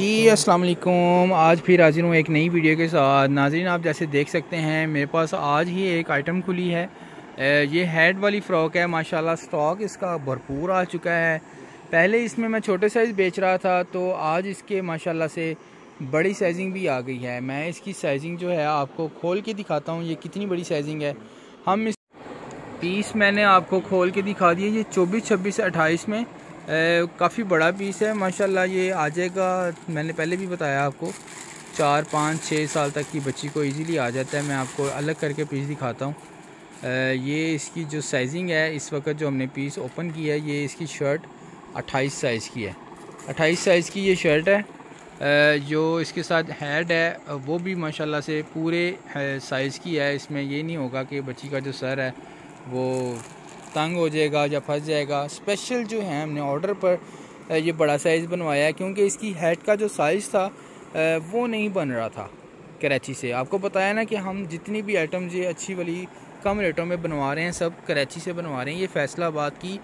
जी अस्सलाम वालेकुम आज फिर हाजिर हूँ एक नई वीडियो के साथ। नाजरीन, आप जैसे देख सकते हैं, मेरे पास आज ही एक आइटम खुली है। ये हेड वाली फ़्रॉक है, माशाल्लाह स्टॉक इसका भरपूर आ चुका है। पहले इसमें मैं छोटे साइज़ बेच रहा था तो आज इसके माशाल्लाह से बड़ी साइजिंग भी आ गई है। मैं इसकी साइजिंग जो है आपको खोल के दिखाता हूँ, ये कितनी बड़ी साइजिंग है। हम इस पीस मैंने आपको खोल के दिखा दिया ये चौबीस छब्बीस अट्ठाईस में। काफ़ी बड़ा पीस है, माशाल्लाह ये आ जाएगा। मैंने पहले भी बताया आपको, चार, पाँच छः साल तक की बच्ची को इजीली आ जाता है। मैं आपको अलग करके पीस दिखाता हूँ। ये इसकी जो साइजिंग है, इस वक्त जो हमने पीस ओपन किया है, ये इसकी शर्ट 28 साइज़ की है। 28 साइज़ की ये शर्ट है। जो इसके साथ हेड है, वो भी माशाल्लाह से पूरे साइज़ की है। इसमें ये नहीं होगा कि बच्ची का जो सर है, वो तंग हो जाएगा या फंस जाएगा। स्पेशल जो है हमने ऑर्डर पर ये बड़ा साइज़ बनवाया है क्योंकि इसकी हेड का जो साइज़ था वो नहीं बन रहा था कराची से। आपको बताया ना कि हम जितनी भी आइटम्स ये अच्छी वाली कम रेटों में बनवा रहे हैं, सब कराची से बनवा रहे हैं। ये फैसलाबाद की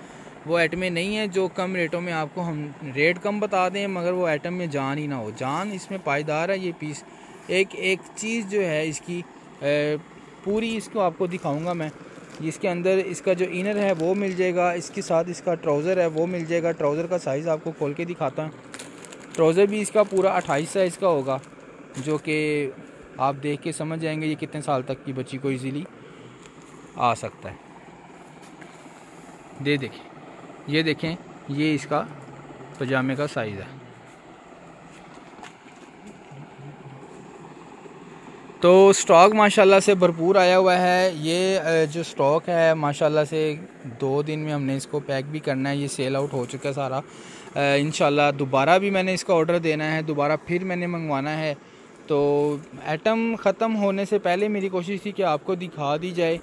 वो आइटमें नहीं है जो कम रेटों में आपको हम रेट कम बता दें, मगर वो आइटम में जान ही ना हो। जान इसमें पायदार है ये पीस एक एक चीज़ जो है इसकी पूरी इसको आपको दिखाऊँगा मैं। इसके अंदर इसका जो इनर है वो मिल जाएगा, इसके साथ इसका ट्राउज़र है वो मिल जाएगा। ट्राउज़र का साइज़ आपको खोल के दिखाता हूँ। ट्राउज़र भी इसका पूरा अट्ठाईस साइज़ का होगा, जो कि आप देख के समझ जाएँगे ये कितने साल तक की बच्ची को इजीली आ सकता है। दे देखें, ये देखें, ये इसका पजामे का साइज़ है। तो स्टॉक माशाल्लाह से भरपूर आया हुआ है। ये जो स्टॉक है, माशाल्लाह से दो दिन में हमने इसको पैक भी करना है। ये सेल आउट हो चुका है सारा। इन दोबारा भी मैंने इसका ऑर्डर देना है, दोबारा फिर मैंने मंगवाना है। तो आइटम ख़त्म होने से पहले मेरी कोशिश थी कि आपको दिखा दी जाए,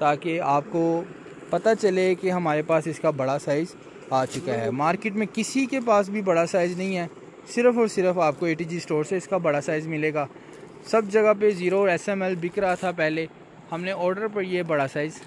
ताकि आपको पता चले कि हमारे पास इसका बड़ा साइज़ आ चुका है। मार्केट में किसी के पास भी बड़ा साइज़ नहीं है। सिर्फ़ और सिर्फ़ आपको ए स्टोर से इसका बड़ा साइज़ मिलेगा। सब जगह पे ज़ीरो एस एम एल बिक रहा था पहले। हमने ऑर्डर पर ये बड़ा साइज़